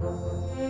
Música